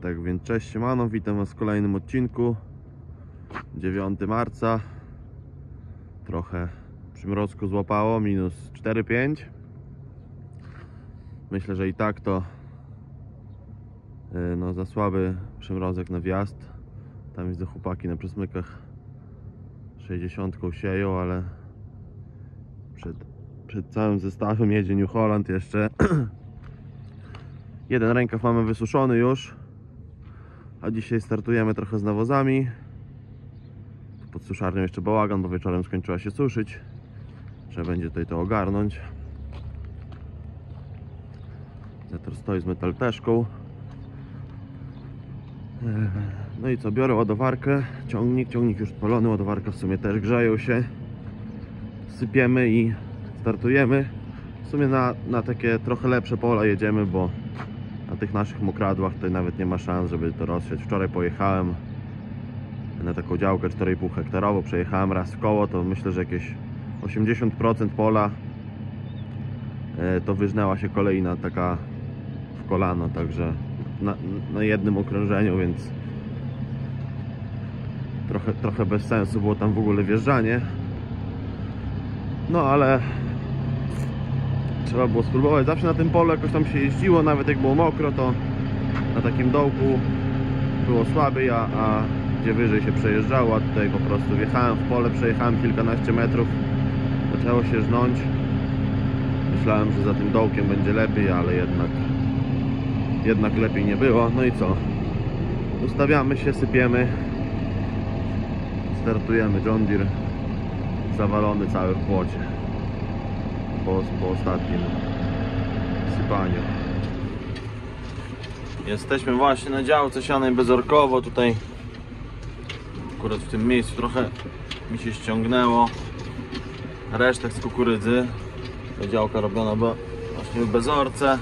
Tak więc cześć siemano, witam was w kolejnym odcinku. 9 marca. Trochę przymrozku złapało, minus 4-5 Myślę, że i tak to yy, no, za słaby przymrozek na wjazd. Tam widzę chłopaki na przesmykach. 60 sieją, ale przed, przed całym zestawem jedzie New Holland jeszcze. Jeden rękaw mamy wysuszony już a dzisiaj startujemy trochę z nawozami. Pod suszarnią jeszcze bałagan, bo wieczorem skończyła się suszyć. Trzeba będzie tutaj to ogarnąć. Zetor stoi z metalteszką. No i co, biorę ładowarkę, ciągnik, ciągnik już odpalony, ładowarka w sumie też grzeją się. Sypiemy i startujemy. W sumie na, na takie trochę lepsze pola jedziemy, bo tych naszych mokradłach tutaj nawet nie ma szans, żeby to rozsiać. Wczoraj pojechałem na taką działkę 4,5 hektarową, przejechałem raz w koło, to myślę, że jakieś 80% pola e, to wyżnęła się kolejna taka w kolano, także na, na jednym okrążeniu, więc trochę, trochę bez sensu było tam w ogóle wjeżdżanie. No ale trzeba było spróbować. Zawsze na tym polu jakoś tam się jeździło, nawet jak było mokro, to na takim dołku było słabiej, a, a gdzie wyżej się przejeżdżało, a tutaj po prostu wjechałem w pole, przejechałem kilkanaście metrów, zaczęło się żnąć. Myślałem, że za tym dołkiem będzie lepiej, ale jednak jednak lepiej nie było. No i co? Ustawiamy się, sypiemy. Startujemy John Deere zawalony cały w płocie po, po ostatnim sypaniu. Jesteśmy właśnie na działce sianej bezorkowo. Tutaj akurat w tym miejscu trochę mi się ściągnęło resztek z kukurydzy. Ta działka robiona była właśnie w bezorce.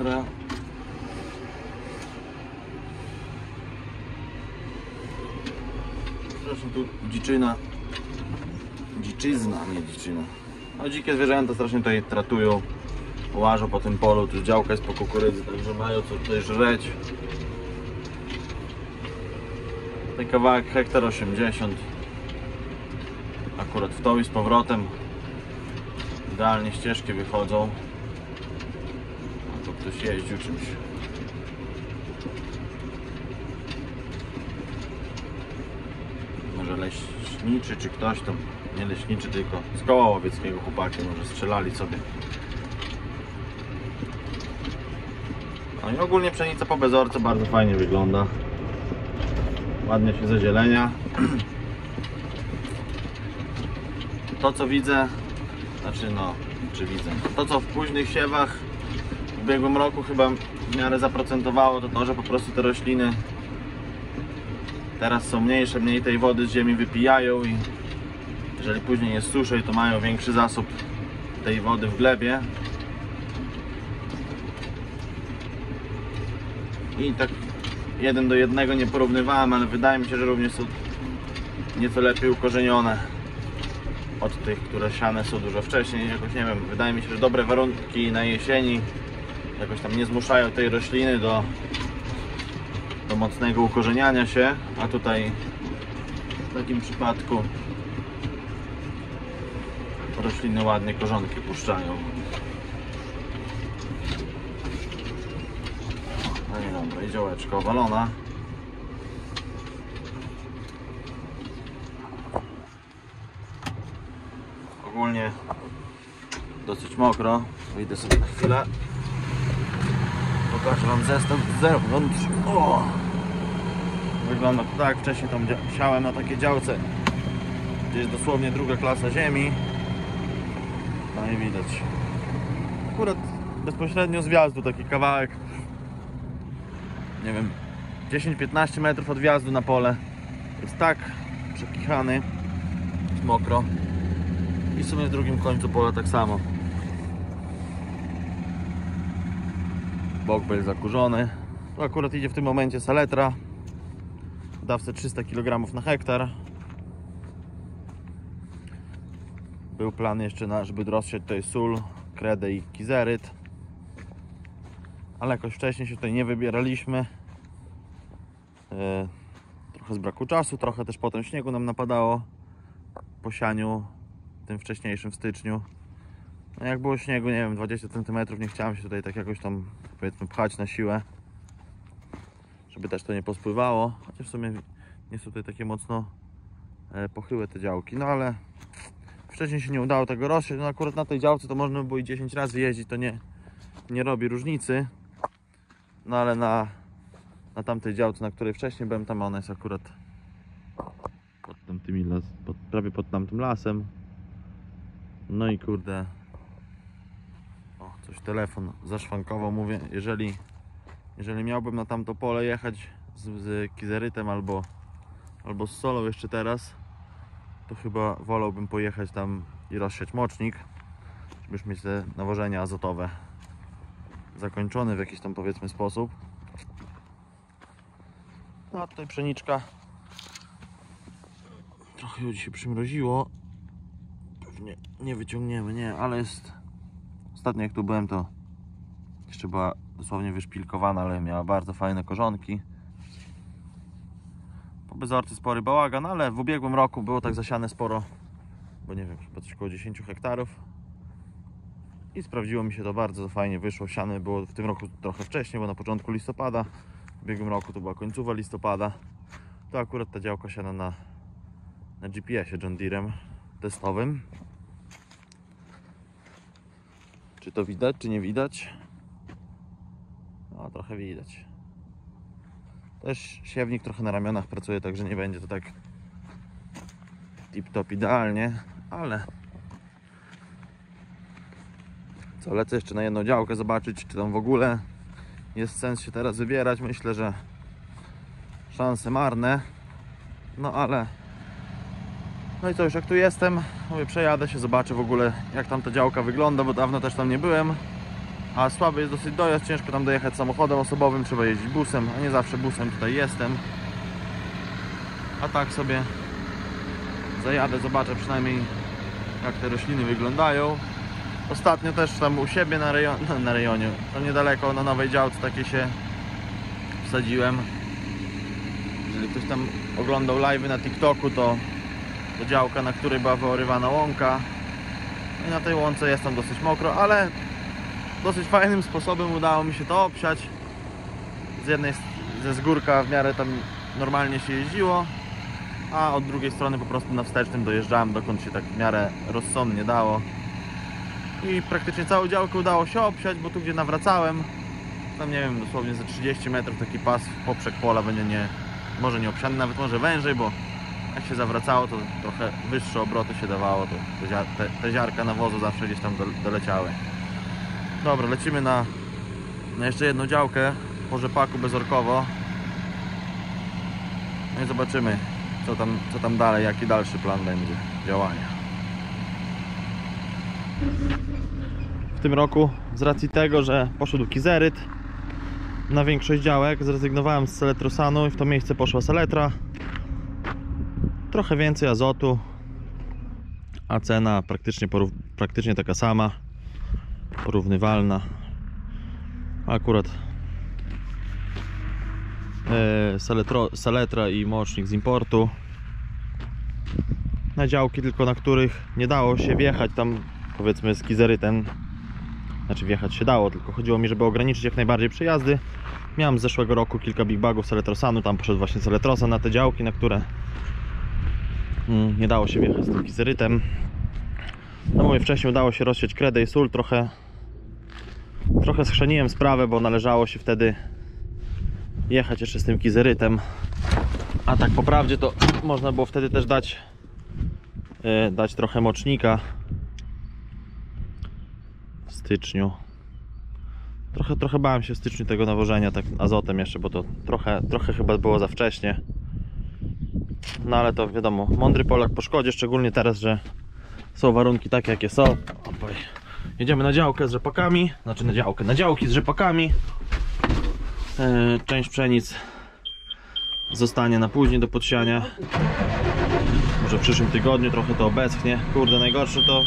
Re. Zresztą tu dziczyna dziczyzna, nie dziczyna. No dzikie zwierzęta strasznie tutaj tratują, łażą po tym polu, tu działka jest po kukurydzy, także mają co tutaj żreć. Ten kawałek hektar 80. Akurat w to i z powrotem. Idealnie ścieżki wychodzą. A tu ktoś jeździł czymś. Może leśniczy czy ktoś tam nie leśniczy, tylko z koła łowieckiego chłopaki może strzelali sobie. No i ogólnie pszenica po bezorce bardzo fajnie wygląda. Ładnie się zazielenia. To co widzę, znaczy no, czy widzę, to co w późnych siewach w ubiegłym roku chyba w miarę zaprocentowało to to, że po prostu te rośliny teraz są mniejsze, mniej tej wody z ziemi wypijają i jeżeli później jest suszej, to mają większy zasób tej wody w glebie. I tak jeden do jednego nie porównywałem, ale wydaje mi się, że również są nieco lepiej ukorzenione od tych, które siane są dużo wcześniej. Jakoś nie wiem, wydaje mi się, że dobre warunki na jesieni jakoś tam nie zmuszają tej rośliny do, do mocnego ukorzeniania się, a tutaj w takim przypadku rośliny ładnie korzonki puszczają. No i dobra, i działeczka owalona. Ogólnie dosyć mokro. Wyjdę sobie na chwilę. Pokażę Wam zestaw z zewnątrz. O! Wygląda tak. Wcześniej tam siałem na takiej działce, gdzie jest dosłownie druga klasa ziemi. No i widać. Akurat bezpośrednio z wjazdu taki kawałek. Nie wiem, 10-15 metrów od wjazdu na pole. Jest tak przekichany, jest mokro. I w sumie w drugim końcu pola tak samo. Bok był zakurzony. Tu akurat idzie w tym momencie saletra. Dawce 300 kg na hektar. Był plan jeszcze, na, żeby rozsiać tutaj sól, kredę i kizeryt. ale jakoś wcześniej się tutaj nie wybieraliśmy. E, trochę z braku czasu, trochę też potem śniegu nam napadało po sianiu tym wcześniejszym w styczniu. No jak było śniegu, nie wiem, 20 cm, nie chciałem się tutaj tak jakoś tam powiedzmy pchać na siłę, żeby też to nie pospływało, chociaż w sumie nie są tutaj takie mocno e, pochyłe te działki, no ale wcześniej się nie udało tego rozsiać, no akurat na tej działce to można by było i 10 razy jeździć, to nie, nie robi różnicy, no ale na, na tamtej działce, na której wcześniej byłem, tam ona jest akurat pod tamtymi las, pod, prawie pod tamtym lasem. No i kurde. O, coś telefon zaszwankował, mówię, jeżeli jeżeli miałbym na tamto pole jechać z, z kizerytem albo albo z solą jeszcze teraz, to chyba wolałbym pojechać tam i rozsiać mocznik, żeby już mieć te nawożenia azotowe zakończone w jakiś tam powiedzmy sposób. No a tutaj pszeniczka Trochę ją dzisiaj przymroziło. Pewnie nie wyciągniemy, nie, ale jest. Ostatnio jak tu byłem, to jeszcze była dosłownie wyszpilkowana, ale miała bardzo fajne korzonki. Bezorty spory bałagan, ale w ubiegłym roku było tak zasiane sporo, bo nie wiem, chyba coś około 10 hektarów. I sprawdziło mi się to bardzo fajnie, wyszło. Siane było w tym roku trochę wcześniej, bo na początku listopada. W ubiegłym roku to była końcowa listopada. To akurat ta działka siana na na GPS-ie John Deerem testowym. Czy to widać, czy nie widać? No, trochę widać. Też siewnik trochę na ramionach pracuje, także nie będzie to tak tip-top idealnie, ale co, lecę jeszcze na jedną działkę zobaczyć, czy tam w ogóle jest sens się teraz wybierać. Myślę, że szanse marne, no ale no i co, już jak tu jestem, mówię, przejadę się, zobaczę w ogóle jak tam ta działka wygląda, bo dawno też tam nie byłem. A słaby jest dosyć dojazd, ciężko tam dojechać samochodem osobowym, trzeba jeździć busem, a nie zawsze busem tutaj jestem. A tak sobie zajadę, zobaczę przynajmniej jak te rośliny wyglądają. Ostatnio też tam u siebie na, rejon, na rejonie, tam niedaleko na nowej działce takie się wsadziłem. Jeżeli ktoś tam oglądał live na TikToku, to to działka, na której była wyorywana łąka. No I na tej łące jest tam dosyć mokro, ale dosyć fajnym sposobem udało mi się to obsiać. Z jednej ze zgórka w miarę tam normalnie się jeździło, a od drugiej strony po prostu na wstecznym dojeżdżałem dokąd się tak w miarę rozsądnie dało. I praktycznie całą działkę udało się obsiać, bo tu gdzie nawracałem, tam nie wiem, dosłownie ze 30 metrów taki pas w poprzek pola będzie nie, może nie obsiany, nawet może wężej, bo jak się zawracało, to trochę wyższe obroty się dawało, to te, ziar te, te ziarka nawozu zawsze gdzieś tam do, doleciały. Dobra, lecimy na, na jeszcze jedną działkę po rzepaku bezorkowo. No i zobaczymy, co tam, co tam dalej, jaki dalszy plan będzie działania. W tym roku, z racji tego, że poszedł kizeryt na większość działek, zrezygnowałem z seletrosanu i w to miejsce poszła seletra trochę więcej azotu, a cena praktycznie, praktycznie taka sama, porównywalna. Akurat e, saletro, saletra i mocznik z importu. Na działki tylko na których nie dało się wjechać tam powiedzmy z kizerytem. Znaczy wjechać się dało, tylko chodziło mi, żeby ograniczyć jak najbardziej przejazdy. Miałem z zeszłego roku kilka big bagów seletrosanu, tam poszedł właśnie seletrosan na te działki, na które Mm, nie dało się wjechać z tym kizerytem. No mówię, wcześniej udało się rozsiać kredę i sól, trochę trochę schrzeniłem sprawę, bo należało się wtedy jechać jeszcze z tym kizerytem. A tak po prawdzie to można było wtedy też dać yy, dać trochę mocznika w styczniu. Trochę, trochę bałem się w styczniu tego nawożenia tak azotem jeszcze, bo to trochę, trochę chyba było za wcześnie. No ale to wiadomo, mądry Polak po szkodzie, szczególnie teraz, że są warunki takie jakie są. Opaj. Jedziemy na działkę z rzepakami, znaczy na działkę, na działki z rzepakami. Yy, część pszenic zostanie na później do podsiania. Może w przyszłym tygodniu trochę to obeschnie. Kurde, najgorsze to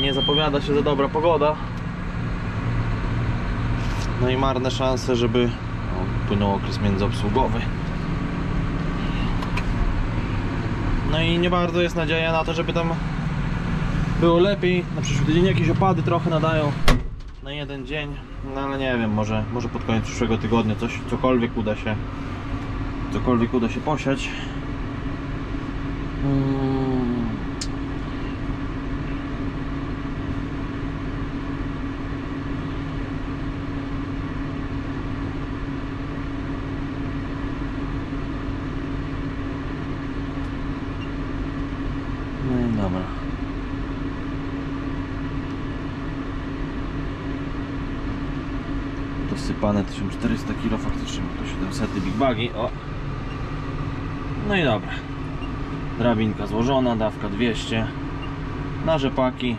nie zapowiada się za dobra pogoda. No i marne szanse, żeby płynął okres międzyobsługowy. No i nie bardzo jest nadzieja na to, żeby tam było lepiej. Na przyszły tydzień jakieś opady trochę nadają na jeden dzień. No ale nie wiem, może, może pod koniec przyszłego tygodnia coś, cokolwiek uda się cokolwiek uda się posiać. Mm. No i dobra. Dosypane 1400 kg faktycznie, bo to 700 big bagi. O. No i dobra. Drabinka złożona, dawka 200. Na rzepaki.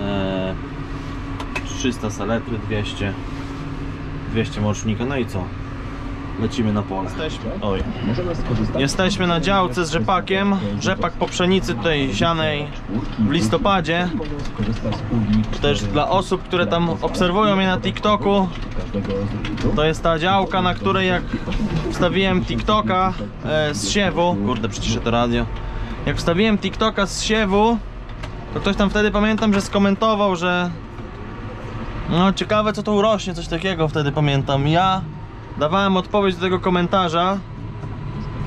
E, 300 saletry, 200. 200 mocznika. No i co? Lecimy na pole. Jesteśmy. Oj. Jesteśmy na działce z rzepakiem. Rzepak po pszenicy tutaj sianej w listopadzie. Też dla osób, które tam obserwują mnie na TikToku, to jest ta działka, na której jak wstawiłem TikToka e, z siewu, kurde przyciszę to radio, jak wstawiłem TikToka z siewu, to ktoś tam wtedy pamiętam, że skomentował, że no ciekawe co to urośnie, coś takiego wtedy pamiętam. Ja dawałem odpowiedź do tego komentarza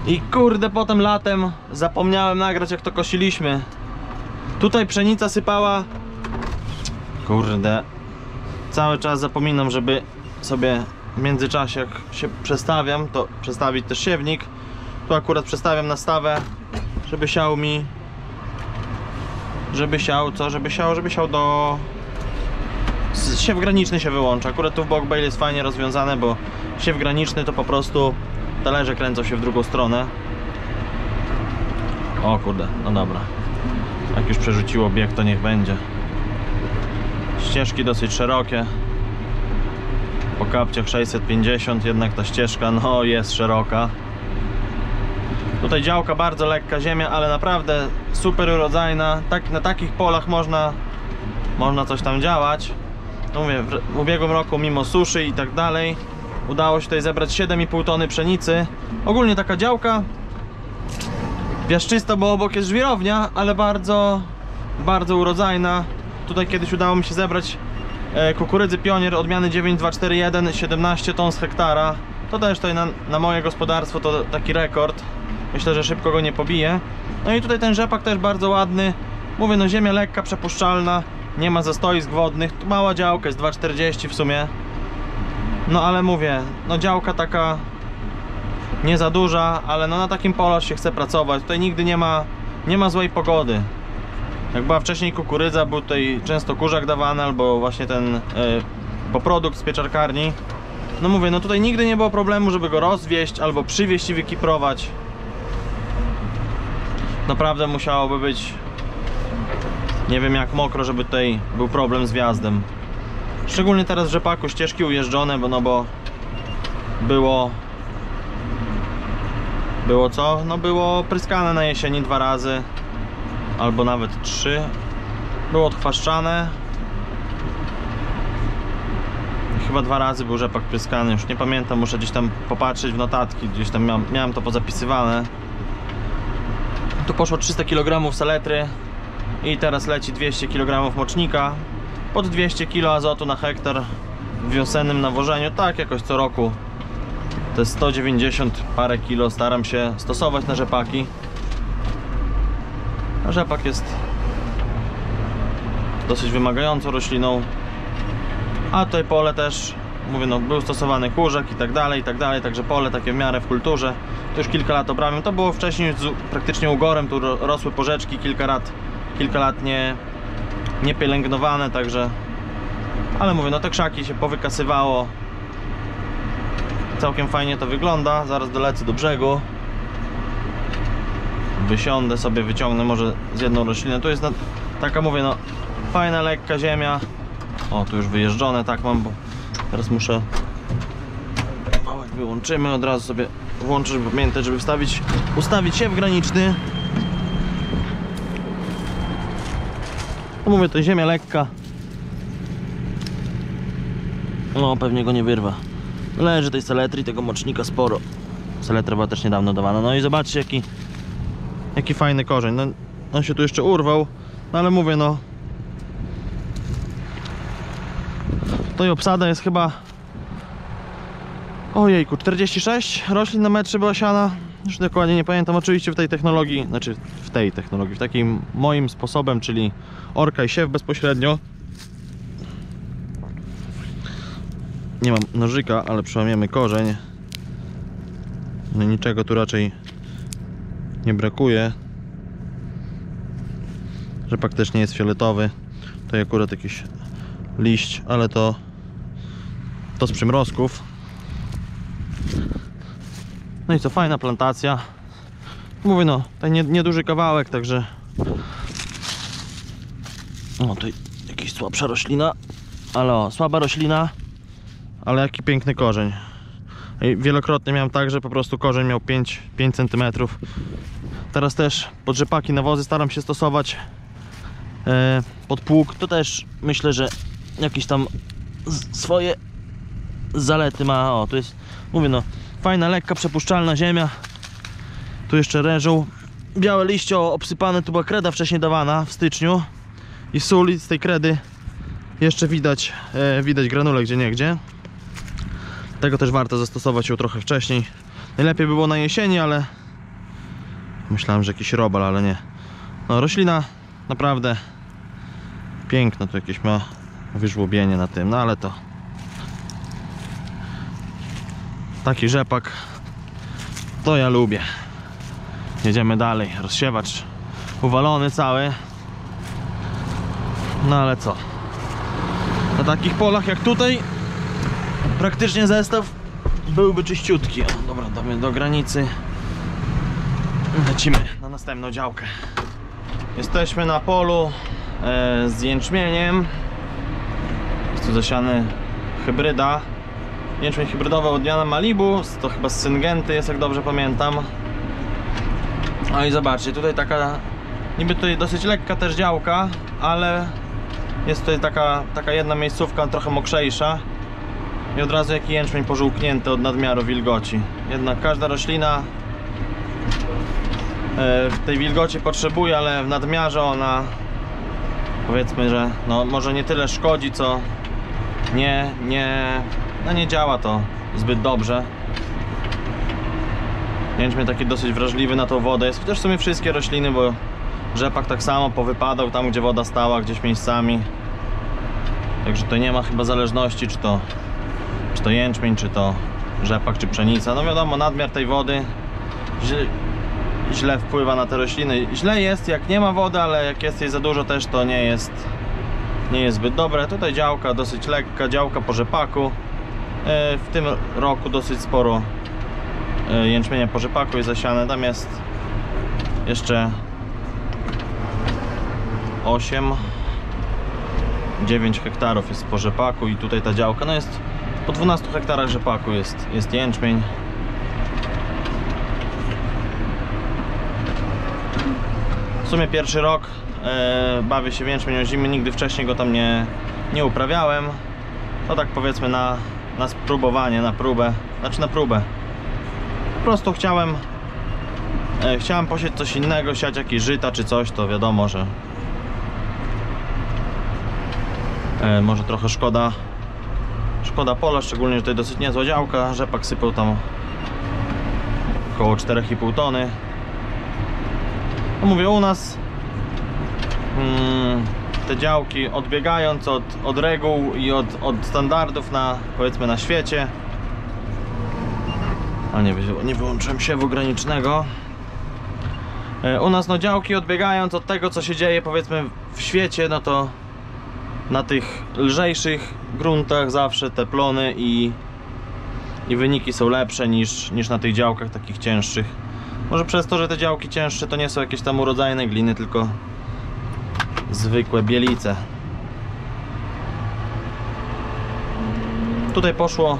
i kurde potem latem zapomniałem nagrać jak to kosiliśmy. Tutaj pszenica sypała Kurde. Cały czas zapominam, żeby sobie w międzyczasie jak się przestawiam, to przestawić też siewnik. Tu akurat przestawiam nastawę, żeby siał mi żeby siał, co? Żeby siał, żeby siał do siew graniczny się wyłącza. Akurat tu w bok bail jest fajnie rozwiązane, bo siew graniczny to po prostu talerze kręcą się w drugą stronę. O kurde, no dobra. Jak już przerzuciło bieg, to niech będzie. Ścieżki dosyć szerokie. Po kapciach 650, jednak ta ścieżka no jest szeroka. Tutaj działka bardzo lekka ziemia, ale naprawdę super urodzajna. Tak, na takich polach można, można coś tam działać. No mówię, w, ubiegłym roku mimo suszy i tak dalej udało się tutaj zebrać 7,5 tony pszenicy. Ogólnie taka działka piaszczysta, bo obok jest żwirownia, ale bardzo, bardzo urodzajna. Tutaj kiedyś udało mi się zebrać e, kukurydzy Pionier odmiany 9241, 17 ton z hektara. To też tutaj na, na moje gospodarstwo to taki rekord. Myślę, że szybko go nie pobije. No i tutaj ten rzepak też bardzo ładny. Mówię, no ziemia lekka, przepuszczalna. Nie ma zastoisk wodnych. Tu mała działka, jest 2,40 w sumie. No ale mówię, no działka taka nie za duża, ale no na takim polu się chce pracować. Tutaj nigdy nie ma, nie ma złej pogody. Jak była wcześniej kukurydza, był tutaj często kurzak dawany, albo właśnie ten y, poprodukt z pieczarkarni. No mówię, no tutaj nigdy nie było problemu, żeby go rozwieść albo przywieźć i wykiprować. Naprawdę musiałoby być nie wiem jak mokro, żeby tutaj był problem z wjazdem. Szczególnie teraz w rzepaku ścieżki ujeżdżone, bo no bo było było co? No było pryskane na jesieni dwa razy albo nawet trzy. Było odchwaszczane. Chyba dwa razy był rzepak pryskany, już nie pamiętam, muszę gdzieś tam popatrzeć w notatki, gdzieś tam miałem, miałem to pozapisywane. Tu poszło 300 kg saletry i teraz leci 200 kg mocznika. Pod 200 kg azotu na hektar w wiosennym nawożeniu, tak jakoś co roku. Jest 190 parę kilo staram się stosować na rzepaki. A rzepak jest dosyć wymagającą rośliną. A tutaj pole też, mówię, no był stosowany kurzak i tak dalej, i tak dalej, także pole takie w miarę w kulturze. To już kilka lat obrałem. To było wcześniej praktycznie ugorem, tu ro- rosły porzeczki, kilka lat, kilka lat nie, nie pielęgnowane, także... Ale mówię, no te krzaki się powykasywało. Całkiem fajnie to wygląda. Zaraz dolecę do brzegu. Wysiądę sobie, wyciągnę może z jedną roślinę. Tu jest na, taka, mówię, no fajna, lekka ziemia. O, tu już wyjeżdżone, tak mam, bo teraz muszę. Wyłączymy, od razu sobie włączyć, żeby pamiętać, żeby wstawić, ustawić siew graniczny. No mówię, to ziemia lekka. No, pewnie go nie wyrwa. Leży tej saletry i tego mocznika sporo. Saletra była też niedawno dawana. No i zobaczcie jaki, jaki fajny korzeń. No, on się tu jeszcze urwał, no ale mówię no. To i obsada jest chyba Ojejku, 46 roślin na metrze była siana. Już dokładnie nie pamiętam. Oczywiście w tej technologii, znaczy w tej technologii, w takim moim sposobem, czyli orka i siew bezpośrednio. Nie mam nożyka, ale przełamiemy korzeń. No niczego tu raczej nie brakuje. Rzepak też nie jest fioletowy. To akurat jakiś liść, ale to to z przymrozków. No i co, fajna plantacja. Mówię no, ten nie- nieduży kawałek, także... O, to jakaś słabsza roślina. Ale o, słaba roślina. Ale jaki piękny korzeń. I wielokrotnie miałem tak, że po prostu korzeń miał 5, 5 cm. Teraz też pod rzepaki nawozy staram się stosować e, pod pług. To też myślę, że jakieś tam swoje zalety ma. O, tu jest, mówię no, fajna, lekka, przepuszczalna ziemia. Tu jeszcze reżą. Białe liście obsypane, tu była kreda wcześniej dawana w styczniu. I sól z tej kredy jeszcze widać, e, widać granule gdzie niegdzie. Tego też warto zastosować ją trochę wcześniej. Najlepiej by było na jesieni, ale myślałem, że jakiś robal, ale nie. No, roślina naprawdę piękna, tu jakieś ma wyżłobienie na tym, no ale to taki rzepak to ja lubię. Jedziemy dalej, rozsiewacz uwalony cały. No ale co? Na takich polach jak tutaj praktycznie zestaw byłby czyściutki. O, dobra, damy do granicy. Lecimy na następną działkę. Jesteśmy na polu e, z jęczmieniem. Jest tu zasiany hybryda Jęczmień hybrydowy od Jana Malibu, to chyba z Syngenty jest, jak dobrze pamiętam. No i zobaczcie, tutaj taka, niby tutaj dosyć lekka też działka, ale jest tutaj taka, taka jedna miejscówka trochę mokrzejsza. I od razu jaki jęczmień pożółknięty od nadmiaru wilgoci. Jednak każda roślina e, tej wilgoci potrzebuje, ale w nadmiarze ona powiedzmy, że no, może nie tyle szkodzi, co nie, nie, no nie działa to zbyt dobrze. Jęczmień taki dosyć wrażliwy na tą wodę jest, chociaż w sumie wszystkie rośliny, bo rzepak tak samo powypadał tam, gdzie woda stała, gdzieś miejscami. Także to nie ma chyba zależności, czy to, czy to jęczmień, czy to rzepak, czy pszenica. No wiadomo, nadmiar tej wody źle, wpływa na te rośliny. Źle jest, jak nie ma wody, ale jak jest jej za dużo też, to nie jest nie jest zbyt dobre. Tutaj działka dosyć lekka, działka po rzepaku. E, W tym roku dosyć sporo e, jęczmienia po rzepaku jest zasiane. Tam jest jeszcze 8 9 hektarów jest po rzepaku i tutaj ta działka no jest po 12 hektarach rzepaku jest, jest jęczmień. W sumie pierwszy rok e, bawię się w jęczmień o zimy, nigdy wcześniej go tam nie, nie uprawiałem. To tak powiedzmy na, na spróbowanie, na próbę, znaczy na próbę. Po prostu chciałem e, chciałem posieć coś innego, siać jakieś żyta czy coś, to wiadomo, że e, może trochę szkoda szkoda pola, szczególnie, że tutaj dosyć niezła działka, rzepak sypał tam około 4,5 tony. No mówię, u nas mm, te działki odbiegając od, od reguł i od, od standardów na powiedzmy na świecie. A nie, nie wyłączyłem siewu granicznego E, u nas no działki odbiegając od tego co się dzieje powiedzmy w świecie no to na tych lżejszych gruntach zawsze te plony i, i wyniki są lepsze niż, niż na tych działkach takich cięższych. Może przez to, że te działki cięższe to nie są jakieś tam urodzajne gliny, tylko zwykłe bielice. Tutaj poszło.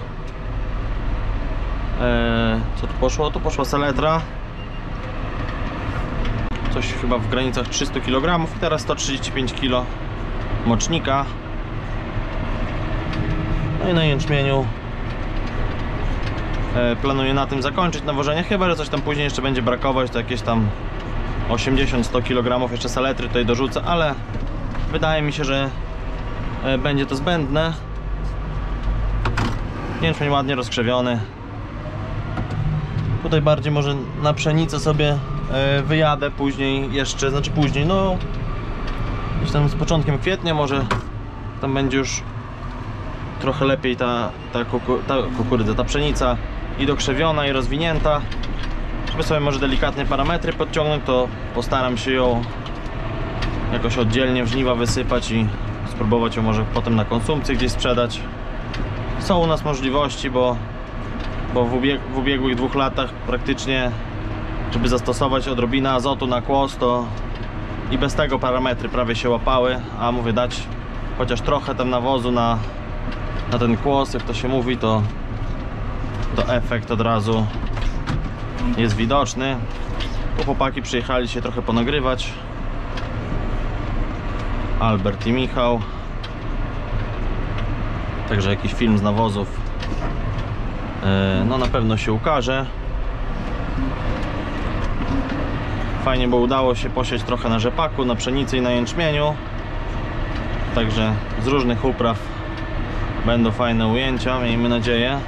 E, co tu poszło? Tu poszła saletra. Coś chyba w granicach 300 kg i teraz 135 kg mocznika. No i na jęczmieniu e, planuję na tym zakończyć nawożenie, chyba że coś tam później jeszcze będzie brakować, to jakieś tam 80-100 kg jeszcze saletry tutaj dorzucę, ale wydaje mi się, że e, będzie to zbędne. Jęczmień ładnie rozkrzewiony. Tutaj bardziej może na pszenicę sobie e, wyjadę później jeszcze, znaczy później, no gdzieś tam z początkiem kwietnia może tam będzie już trochę lepiej ta, ta, kuku, ta kukurydza, ta pszenica i dokrzewiona i rozwinięta. Żeby sobie może delikatnie parametry podciągnąć, to postaram się ją jakoś oddzielnie w żniwa wysypać i spróbować ją może potem na konsumpcję gdzieś sprzedać. Są u nas możliwości, bo, bo w, ubieg w ubiegłych dwóch latach praktycznie, żeby zastosować odrobinę azotu na kłos, to i bez tego parametry prawie się łapały, a mówię dać chociaż trochę tam nawozu na, na ten kłos, jak to się mówi, to, to efekt od razu jest widoczny. Tu chłopaki przyjechali się trochę ponagrywać. Albert i Michał. Także jakiś film z nawozów e, no na pewno się ukaże. Fajnie, bo udało się posieć trochę na rzepaku, na pszenicy i na jęczmieniu. Także z różnych upraw będą fajne ujęcia, miejmy nadzieję.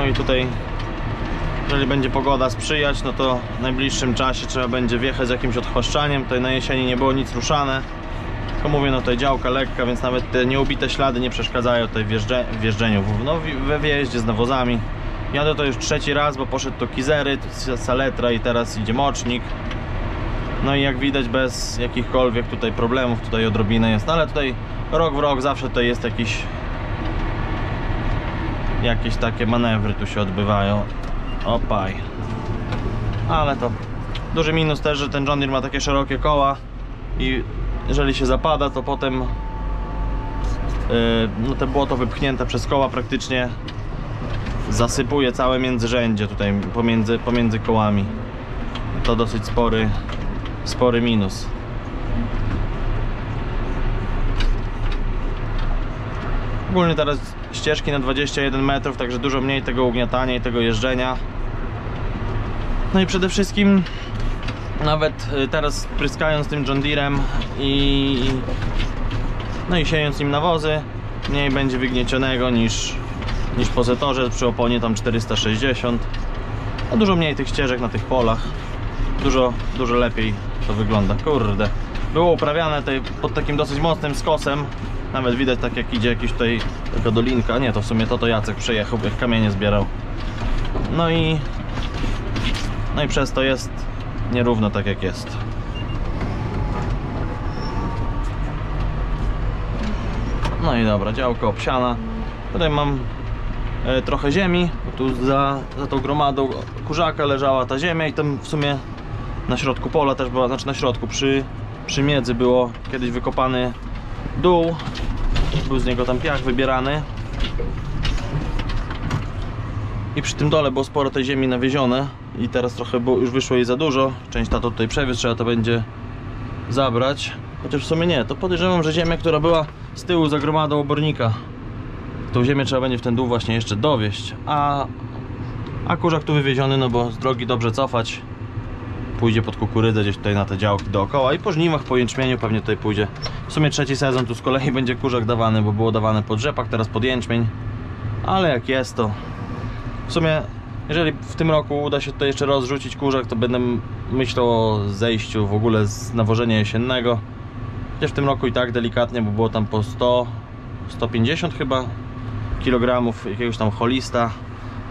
No i tutaj, jeżeli będzie pogoda sprzyjać, no to w najbliższym czasie trzeba będzie wjechać z jakimś odchłaszczaniem. Tutaj na jesieni nie było nic ruszane. Tylko mówię, no tutaj działka lekka, więc nawet te nieubite ślady nie przeszkadzają tutaj w, jeżdże, w jeżdżeniu, w- no, we wjeździe z nawozami. Jadę to już trzeci raz, bo poszedł to kizery, to saletra i teraz idzie mocznik. No i jak widać bez jakichkolwiek tutaj problemów, tutaj odrobinę jest, no ale tutaj rok w rok zawsze tutaj jest jakiś jakieś takie manewry tu się odbywają. Opaj. Ale to duży minus też, że ten John Deere ma takie szerokie koła i jeżeli się zapada, to potem yy, no te błoto wypchnięte przez koła praktycznie zasypuje całe międzyrzędzie tutaj pomiędzy, pomiędzy kołami. To dosyć spory, spory minus. Ogólnie teraz ścieżki na 21 metrów, także dużo mniej tego ugniatania i tego jeżdżenia. No i przede wszystkim nawet y, teraz pryskając tym John Deerem i no i siejąc nim nawozy, mniej będzie wygniecionego niż, niż po Zetorze przy oponie tam 460. A dużo mniej tych ścieżek na tych polach. Dużo, dużo lepiej to wygląda. Kurde. Było uprawiane tutaj pod takim dosyć mocnym skosem. Nawet widać tak jak idzie jakiś tutaj taka dolinka. Nie, to w sumie to to Jacek przejechał, jak kamienie zbierał. No i no i przez to jest nierówno tak jak jest. No i dobra, działko obsiana. Tutaj mam e, trochę ziemi. Tu za, za tą gromadą kurzaka leżała ta ziemia i tam w sumie na środku pola też była, znaczy na środku przy, przy miedzy było kiedyś wykopany dół. Był z niego tam piach wybierany. I przy tym dole było sporo tej ziemi nawiezione i teraz trochę było, już wyszło jej za dużo. Część tato tutaj przewiózł, trzeba to będzie zabrać. Chociaż w sumie nie, to podejrzewam, że ziemia, która była z tyłu za gromadą obornika, tą ziemię trzeba będzie w ten dół właśnie jeszcze dowieść. A, a kurzak tu wywieziony, no bo z drogi dobrze cofać. Pójdzie pod kukurydzę gdzieś tutaj na te działki dookoła i po żniwach, po jęczmieniu pewnie tutaj pójdzie. W sumie trzeci sezon tu z kolei będzie kurzak dawany, bo było dawane pod rzepak, teraz pod jęczmień. Ale jak jest to w sumie, jeżeli w tym roku uda się tutaj jeszcze rozrzucić kurzak, to będę myślał o zejściu w ogóle z nawożenia jesiennego. Chociaż w tym roku i tak delikatnie, bo było tam po 100, 150 chyba kilogramów jakiegoś tam holista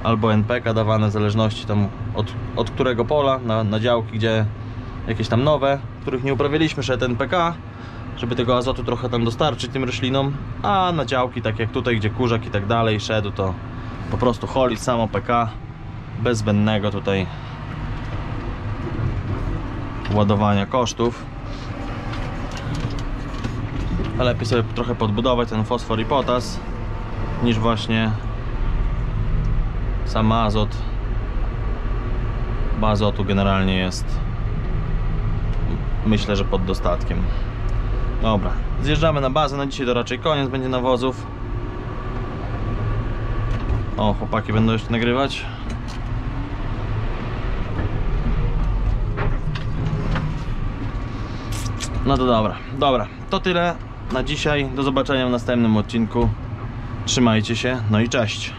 albo NPK dawane w zależności tam od, od którego pola na, na działki, gdzie jakieś tam nowe, których nie uprawiliśmy, szedł NPK żeby tego azotu trochę tam dostarczyć tym roślinom, a na działki tak jak tutaj, gdzie kurzak i tak dalej szedł, to po prostu holit samo PK bez zbędnego tutaj ładowania kosztów. Lepiej sobie trochę podbudować ten fosfor i potas niż właśnie sam azot azotu generalnie jest myślę, że pod dostatkiem. Dobra, zjeżdżamy na bazę, na dzisiaj to raczej koniec będzie nawozów. O, chłopaki będą jeszcze nagrywać. No to dobra, dobra, to tyle na dzisiaj. Do zobaczenia w następnym odcinku. Trzymajcie się, no i cześć.